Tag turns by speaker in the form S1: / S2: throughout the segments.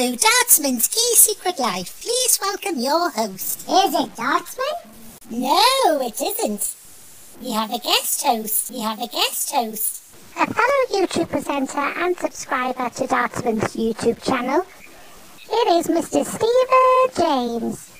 S1: To Dartsman's Key Secret Life. Please welcome your host.
S2: Is it Dartsman?
S1: No, it isn't. We have a guest host. We have a guest host.
S2: A fellow YouTube presenter and subscriber to Dartsman's YouTube channel. It is Mr. Steven James.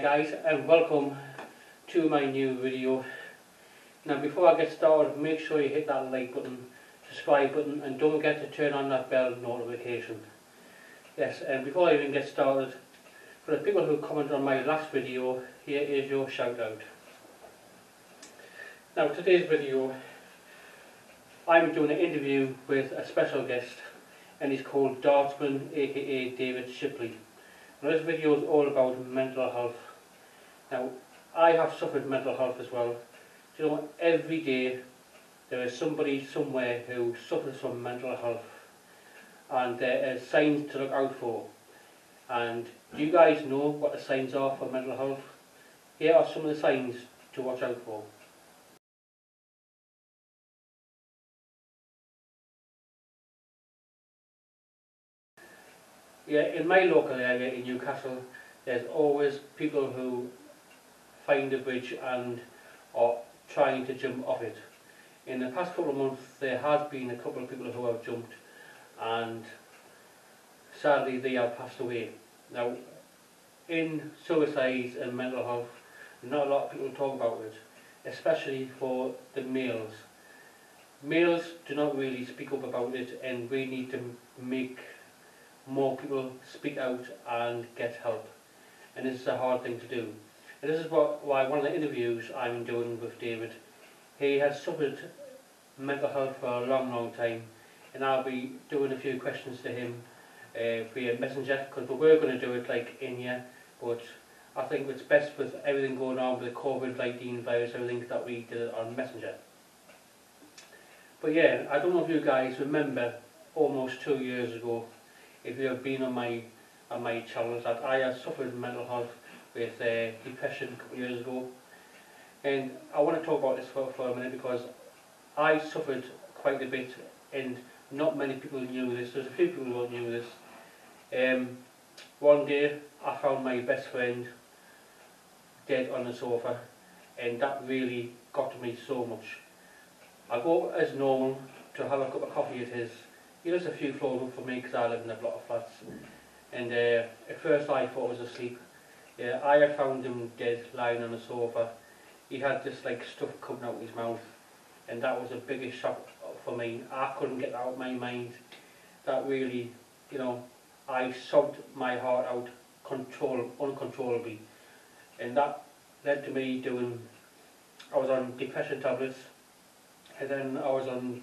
S3: Guys and welcome to my new video. Now before I get started make sure you hit that like button, subscribe button and don't forget to turn on that bell notification. Yes and before I even get started, for the people who commented on my last video, here is your shout out. Now today's video I'm doing an interview with a special guest and he's called Dartsman aka David Shipley. Now, this video is all about mental health. Now, I have suffered mental health as well. Do you know, every day there is somebody somewhere who suffers from mental health, and there are signs to look out for. And do you guys know what the signs are for mental health? Here are some of the signs to watch out for. Yeah, in my local area in Newcastle, there's always people who find a bridge and are trying to jump off it. In the past couple of months, there has been a couple of people who have jumped, and sadly, they have passed away. Now, in suicides and mental health, not a lot of people talk about it, especially for the males. Males do not really speak up about it, and we need to make more people speak out and get help. And this is a hard thing to do. And this is what why one of the interviews I'm doing with David, he has suffered mental health for a long, long time, and I'll be doing a few questions to him uh, via messenger because we were going to do it like in here, but I think it's best with everything going on with the COVID-19 virus, everything that we did on messenger. But yeah, I don't know if you guys remember almost two years ago if you have been on my on my channels that I have suffered mental health with uh, depression a couple of years ago. And I want to talk about this for, for a minute because I suffered quite a bit and not many people knew this. There's a few people who knew this. Um, one day I found my best friend dead on the sofa and that really got to me so much. I go as normal to have a cup of coffee at his. He lives a few floors up for me because I live in a block of flats. And uh, at first I thought he was asleep. Yeah, I had found him dead, lying on the sofa. He had this like stuff coming out of his mouth, and that was the biggest shock for me. I couldn't get that out of my mind. That really, you know, I sobbed my heart out control uncontrollably, and that led to me doing. I was on depression tablets, and then I was on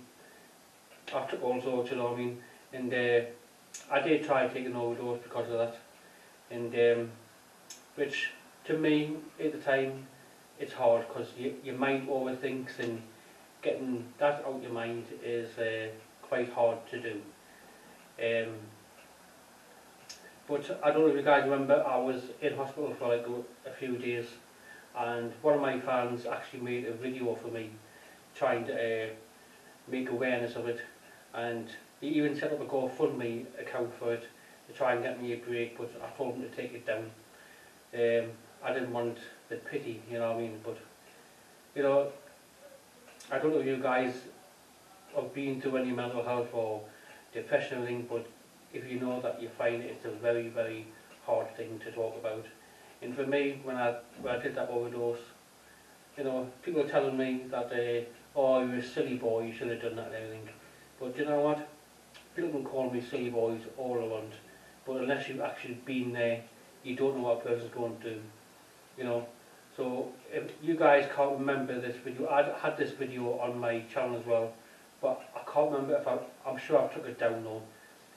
S3: I took all sorts, you know what I mean? And uh, I did try taking overdose because of that. And um, which to me at the time it's hard because you, your mind overthinks and getting that out of your mind is uh, quite hard to do. Um, but I don't know if you guys remember, I was in hospital for like a, few days and one of my fans actually made a video for me trying to uh, make awareness of it and he even set up a GoFundMe account for it to try and get me a break but I told him to take it down. Um, I didn't want the pity, you know what I mean, but you know, I, don't know if you guys have been to any mental health or depression or anything, but if you know that you find it's a very, very hard thing to talk about. And for me, when I, when I did that overdose, you know, people were telling me that, uh, oh, you're a silly boy, you should have done that and everything. But you know what? People can call me silly boys all around, but unless you've actually been there, you don't know what a person's going to do, you know. So if you guys can't remember this video, I had this video on my channel as well, but I can't remember if I, I'm sure I took it down though,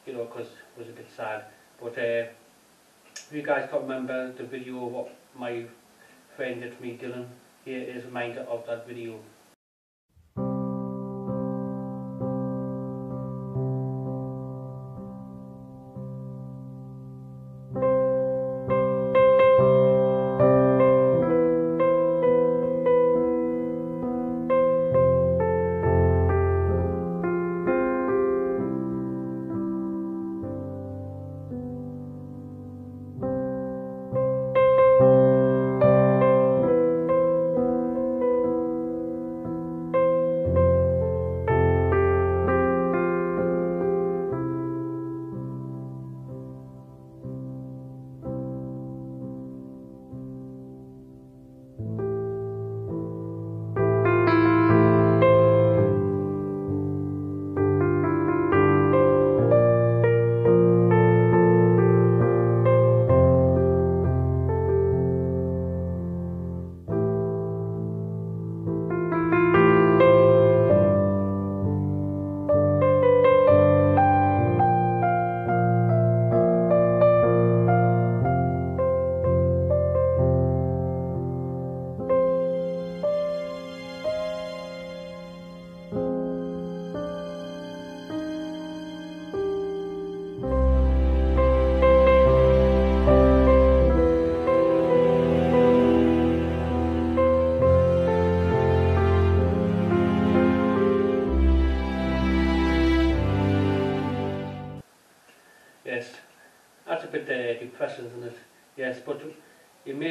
S3: you know, because it was a bit sad. But uh, if you guys can't remember the video what my friend did for me, Dylan, here is a reminder of that video.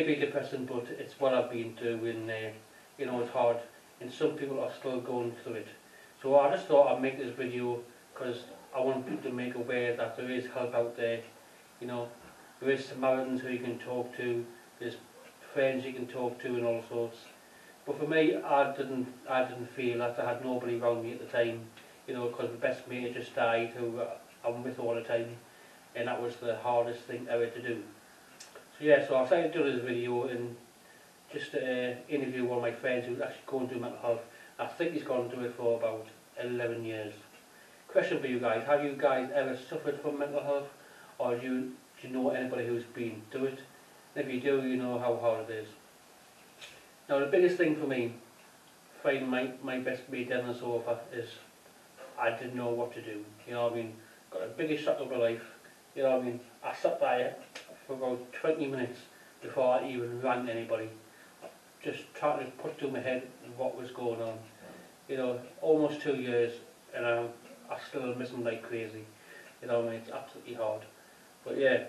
S3: Be depressing, but it's what I've been through, uh, you know it's hard, and some people are still going through it. So I just thought I'd make this video because I want people to make aware that there is help out there. You know, there is Samaritans who you can talk to, there's friends you can talk to, and all sorts. But for me, I didn't, I didn't feel that I had nobody around me at the time. You know, because my best mate just died, who uh, I'm with all the time and that was the hardest thing ever to do. Yeah, so I decided to do this video and just uh, interview one of my friends who's actually going through mental health. I think he's gone through it for about 11 years. Question for you guys, have you guys ever suffered from mental health or do you, do you know anybody who's been through it? And if you do, you know how hard it is. Now the biggest thing for me, finding my, my best mate down the sofa is I didn't know what to do. You know what I mean? Got the biggest shock of my life you know what I mean? I sat there for about 20 minutes before I even rang anybody. Just trying to put through my head what was going on. You know, almost two years and I'm, I still miss him like crazy. You know, I mean, it's absolutely hard. But yeah,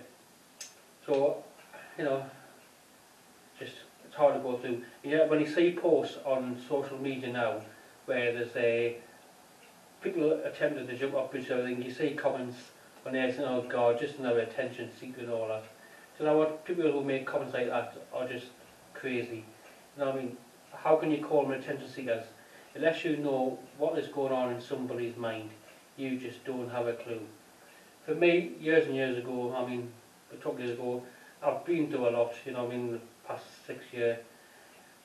S3: so, you know, just, it's hard to go through. Yeah, when you see posts on social media now where there's a, people attempting to jump off bridge and everything, you see comments when they're saying, oh God, just another attention seeker and all that. So now what people who make comments like that are just crazy. You know what I mean? How can you call them attention seekers? Unless you know what is going on in somebody's mind, you just don't have a clue. For me, years and years ago, I mean, a couple years ago, I've been through a lot, you know, I mean, the past six years.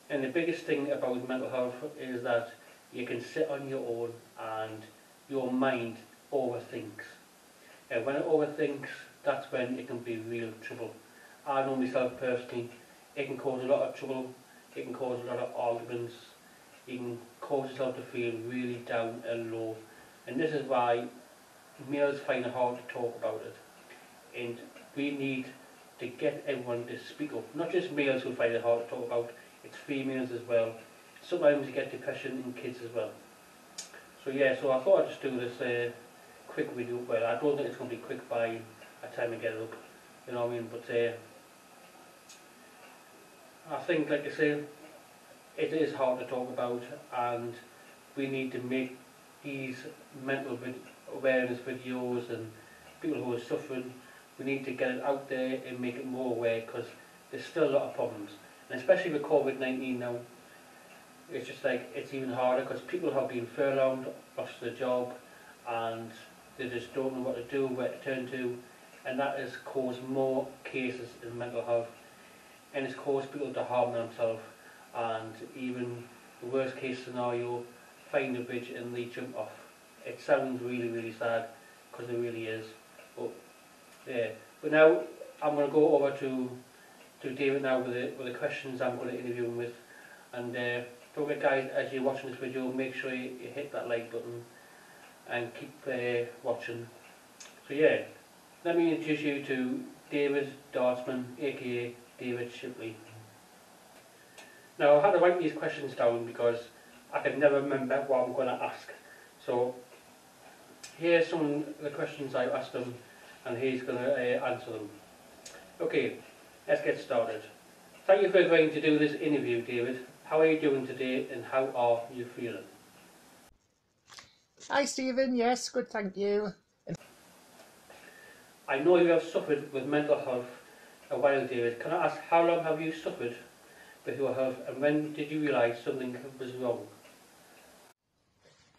S3: And the biggest thing about mental health is that you can sit on your own and your mind overthinks. And when it overthinks, that's when it can be real trouble. I know myself personally, it can cause a lot of trouble, it can cause a lot of arguments, it can cause yourself to feel really down and low. And this is why males find it hard to talk about it. And we need to get everyone to speak up. Not just males who find it hard to talk about, it's females as well. Sometimes you get depression in kids as well. So yeah, so I thought I'd just do this uh, quick video. Well, I don't think it's going to be quick by the time I get it up. You know what I mean? But uh, I think, like I say, it is hard to talk about, and we need to make these mental awareness videos and people who are suffering, we need to get it out there and make it more aware because there's still a lot of problems. And especially with COVID-19 now, it's just like, it's even harder because people have been furloughed, lost their job, and they just don't know what to do, where to turn to, and that has caused more cases in mental health, and it's caused people to harm themselves, and even the worst case scenario, find a bridge and they jump off. It sounds really, really sad, because it really is, but yeah. But now, I'm going to go over to to David now with the, with the questions I'm going to interview him with, and uh, don't forget guys, as you're watching this video, make sure you, you hit that like button, and keep uh, watching. So yeah, let me introduce you to David Dartsman, aka David Shipley. Now I had to write these questions down because I could never remember what I'm going to ask. So here's some of the questions I've asked him and he's going to uh, answer them. Okay, let's get started. Thank you for agreeing to do this interview, David. How are you doing today and how are you feeling?
S4: Hi Steven, yes, good, thank you.
S3: I know you have suffered with mental health a while, David. Can I ask how long have you suffered with your health and when did you realise something was wrong?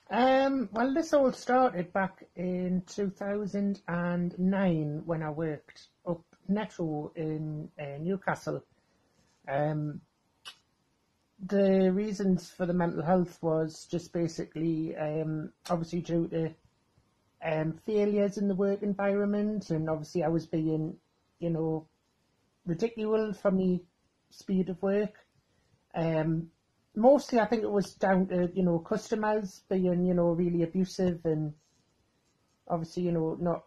S4: Um, well, this all started back in 2009 when I worked up Netto in uh, Newcastle. Um, the reasons for the mental health was just basically, um, obviously due to um, failures in the work environment, and obviously I was being, you know, ridiculed for me speed of work. Um, mostly, I think it was down to you know customers being you know really abusive and obviously you know not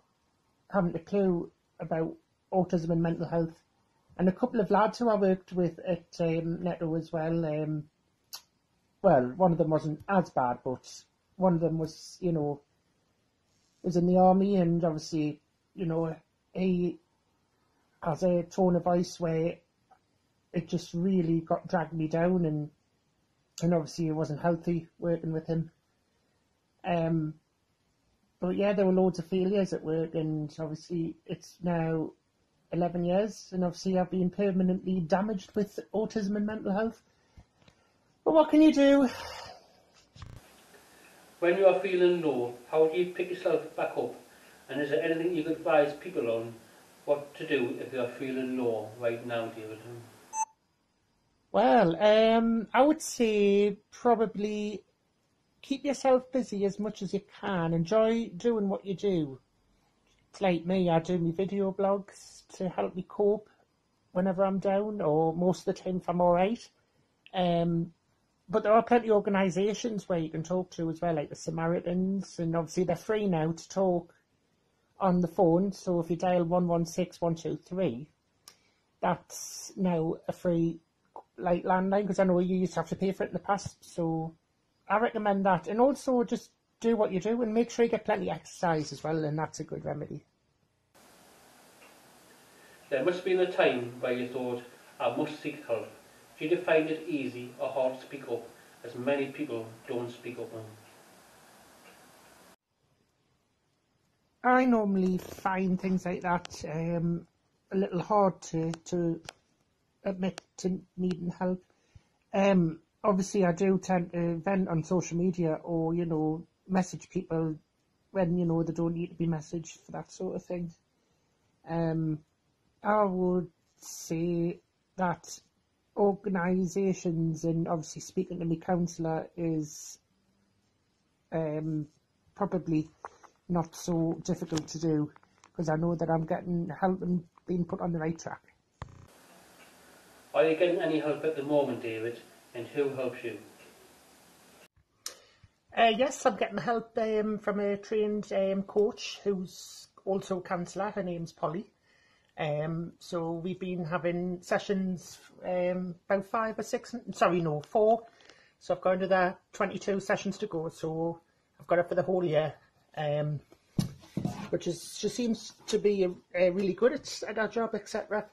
S4: having a clue about autism and mental health. And a couple of lads who I worked with at um, Netto as well. Um, well, one of them wasn't as bad, but one of them was you know was in the army, and obviously you know he has a tone of voice where it just really got dragged me down and and obviously it wasn't healthy working with him. Um, but yeah, there were loads of failures at work, and obviously it's now 11 years, and obviously I've been permanently damaged with autism and mental health. But what can you do?
S3: When you are feeling low, how do you pick yourself back up? And is there anything you could advise people on what to do if you are feeling low right now, David?
S4: Well, um, I would say probably keep yourself busy as much as you can. Enjoy doing what you do. It's like me, I do my video blogs to help me cope whenever I'm down, or most of the time if I'm alright. Um, but there are plenty of organisations where you can talk to as well, like the Samaritans, and obviously they're free now to talk on the phone. So if you dial 116123, that's now a free like landline because I know you used to have to pay for it in the past. So I recommend that, and also just do what you do and make sure you get plenty of exercise as well, and that's a good remedy.
S3: There must have been a time where you thought, I must seek help. Did you find it easy or hard to speak up, as many people don't speak up now?
S4: I normally find things like that um, a little hard to, to admit to needing help. Um, obviously, I do tend to vent on social media or, you know, message people when, you know, they don't need to be messaged for that sort of thing. Um, I would say that organisations and obviously speaking to my counsellor is um, probably not so difficult to do because I know that I'm getting help and being put on the right track.
S3: Are you getting any help at the moment, David? And who helps you?
S4: Uh, yes, I'm getting help um, from a trained um, coach who's also a counsellor. Her name's Polly. Um, so we've been having sessions um, about five or six, sorry, no, four. So I've got another 22 sessions to go. So I've got it for the whole year, um, which is she seems to be uh, really good at, at her job, etc.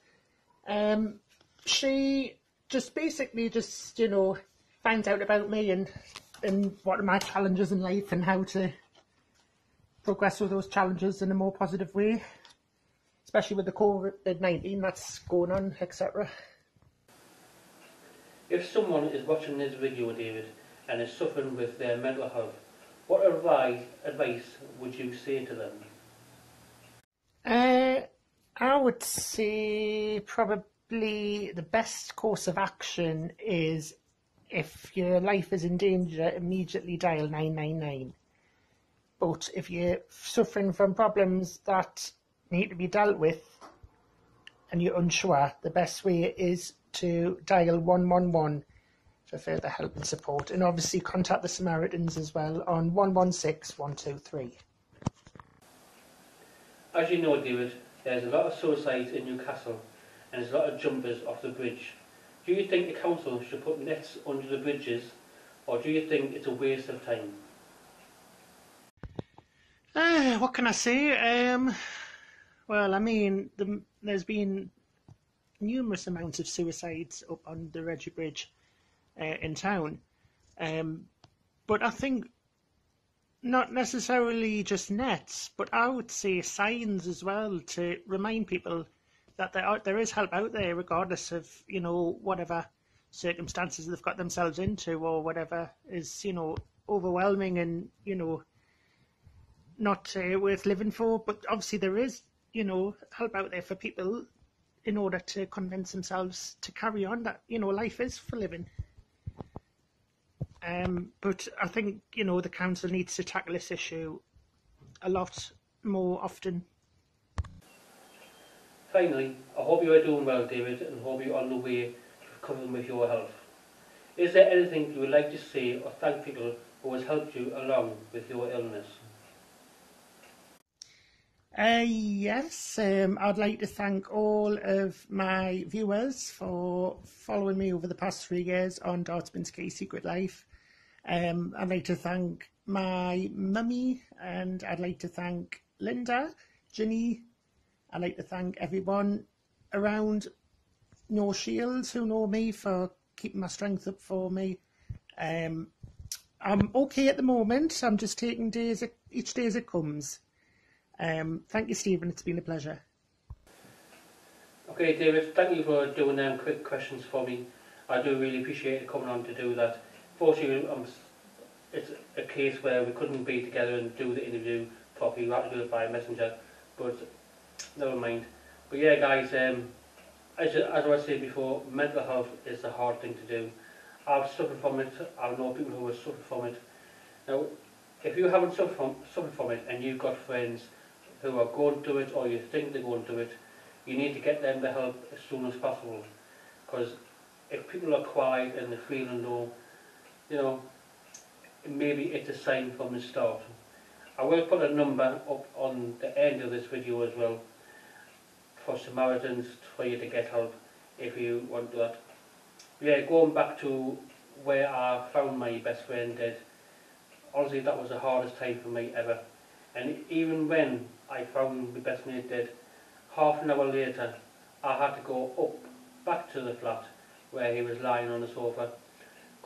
S4: Um, she just basically just you know finds out about me and and what are my challenges in life and how to progress with those challenges in a more positive way, especially with the COVID 19 that's going on, etc.
S3: If someone is watching this video, David, and is suffering with their mental health, what advice, would you say to them?
S4: Uh, I would say probably the best course of action is if your life is in danger, immediately dial 999. But if you're suffering from problems that need to be dealt with and you're unsure, the best way is to dial 111 for further help and support. And obviously contact the Samaritans as well on 116 123.
S3: As you know, David, there's a lot of suicides in Newcastle and there's a lot of jumpers off the bridge. Do you think the council should put nets under the bridges or do you think it's a waste of time?
S4: Uh, what can I say? Um, well, I mean, the, there's been numerous amounts of suicides up on the Reggie Bridge uh, in town. Um, but I think not necessarily just nets, but I would say signs as well to remind people that there are, there is help out there, regardless of you know whatever circumstances they've got themselves into or whatever is you know overwhelming and you know not uh, worth living for. But obviously there is you know help out there for people in order to convince themselves to carry on that you know life is for living. Um, but I think you know the council needs to tackle this issue a lot more often.
S3: Finally, I hope you are doing well, David, and hope you're on the way to recovering with your health. Is there anything you would like to say or thank people who has helped you along with your illness?
S4: Uh, yes, um, I'd like to thank all of my viewers for following me over the past three years on Dartsman's Key Secret Life. Um, I'd like to thank my mummy and I'd like to thank Linda, Ginny. I'd like to thank everyone around North Shields who know me for keeping my strength up for me. Um, I'm okay at the moment. I'm just taking days each day as it comes. Um, thank you, Steven. It's been a pleasure.
S3: Okay, David, thank you for doing them quick questions for me. I do really appreciate you coming on to do that. Fortunately, um, it's a case where we couldn't be together and do the interview properly. We had to do it by messenger, but never mind. But yeah, guys, um, as, as I said before, mental health is a hard thing to do. I've suffered from it. I know people who have suffered from it. Now, if you haven't suffered from, suffered from it and you've got friends who are going to it or you think they're going to it, you need to get them the help as soon as possible. Because if people are quiet and they're feeling low, you know, maybe it's a sign from the start. I will put a number up on the end of this video as well for Samaritans for you to get help if you want that. Yeah, going back to where I found my best friend dead, honestly that was the hardest time for me ever. And even when I found my best mate dead, half an hour later I had to go up back to the flat where he was lying on the sofa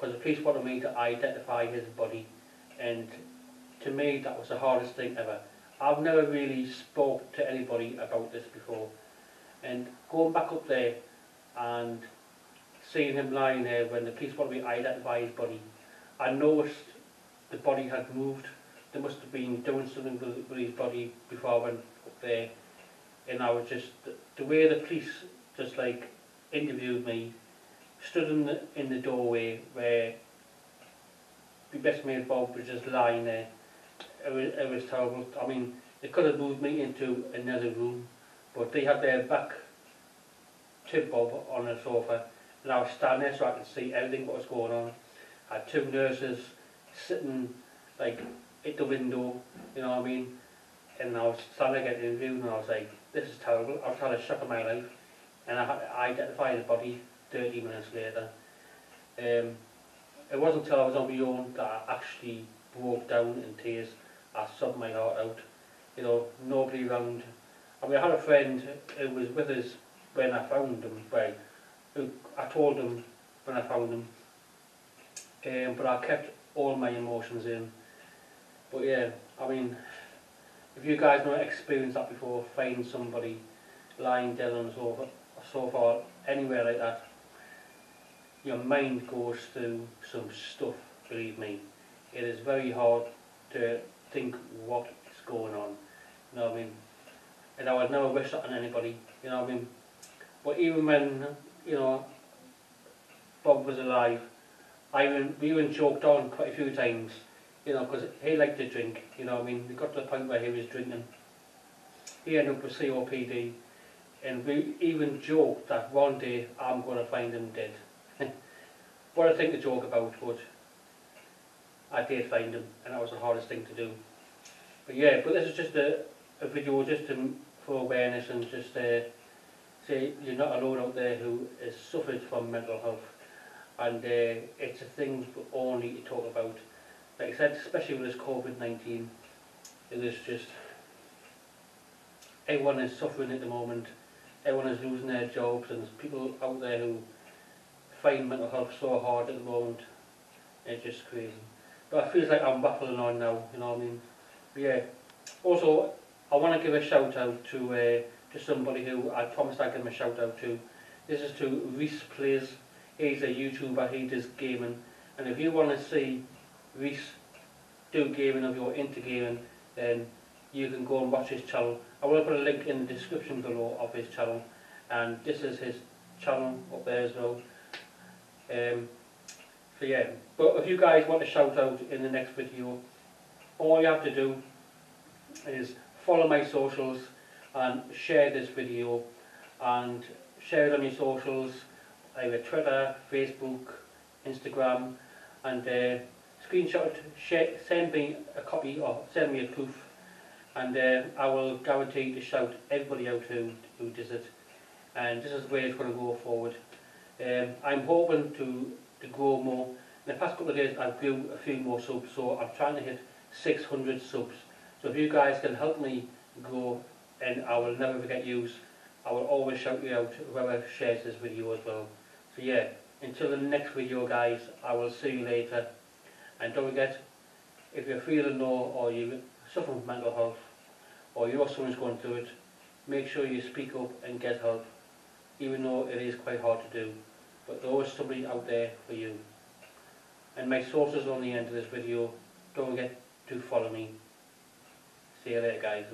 S3: because the police wanted me to identify his body and to me that was the hardest thing ever. I've never really spoke to anybody about this before. And going back up there and seeing him lying there when the police wanted me to identify his body I noticed the body had moved. They must have been doing something with, with his body before I went up there. And I was just the, the way the police just like interviewed me stood in the, in the doorway where the best mate Bob was just lying there. It was, it was terrible. I mean, they could have moved me into another room, but they had their back to Bob on the sofa, and I was standing there so I could see everything what was going on. I had two nurses sitting like at the window, you know what I mean? And I was standing there getting interviewed, and I was like, this is terrible. I was had a shock of my life, and I, I identified the body 30 minutes later. Um, it wasn't until I was on my own that I actually broke down in tears. I sobbed my heart out. You know, nobody around. I mean, I had a friend who was with us when I found him. Well, who I told him when I found him. Um, but I kept all my emotions in. But yeah, I mean, if you guys not experienced that before, find somebody lying dead on the sofa, sofa anywhere like that, your mind goes through some stuff, believe me. It is very hard to think what is going on, you know what I mean? And I would never wish that on anybody, you know what I mean? But even when, you know, Bob was alive, I even, we even joked on quite a few times, you know, because he liked to drink, you know what I mean? We got to the point where he was drinking. He ended up with COPD, and we even joked that one day I'm going to find him dead. What a thing to joke about, but I did find him, and that was the hardest thing to do. But yeah, but this is just a, a video just to, for awareness and just uh, say you're not alone out there who has suffered from mental health. And uh, it's a thing we all need to talk about. Like I said, especially with this COVID-19, it is just, everyone is suffering at the moment. Everyone is losing their jobs and there's people out there who find mental health so hard at the moment. It's just crazy. But it feels like I'm baffling on now, you know what I mean? But yeah. Also, I want to give a shout out to uh, to somebody who I promised I'd give him a shout out to. This is to Reese Plays. He's a YouTuber, he does gaming. And if you want to see Reese do gaming, if you're into gaming, then you can go and watch his channel. I will put a link in the description below of his channel. And this is his channel up there as well. Um, so yeah, but if you guys want a shout out in the next video, all you have to do is follow my socials and share this video and share it on your socials, either Twitter, Facebook, Instagram, and uh, screenshot share, send me a copy or send me a proof, and uh, I will guarantee to shout everybody out who, who does it. And this is where it's going to go forward. Um, I'm hoping to, to grow more. In the past couple of days I've grew a few more subs, so I'm trying to hit 600 subs. So if you guys can help me grow, and I will never forget yous, I will always shout you out whoever shares this video as well. So yeah, until the next video guys, I will see you later. And don't forget, if you're feeling low or you suffer from mental health, or you know someone's going through it, make sure you speak up and get help, even though it is quite hard to do. But there is somebody out there for you. And my sources on the end of this video, don't forget to follow me. See you later guys.